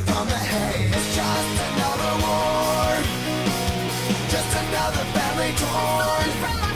from the hate. It's just another war, just another family torn.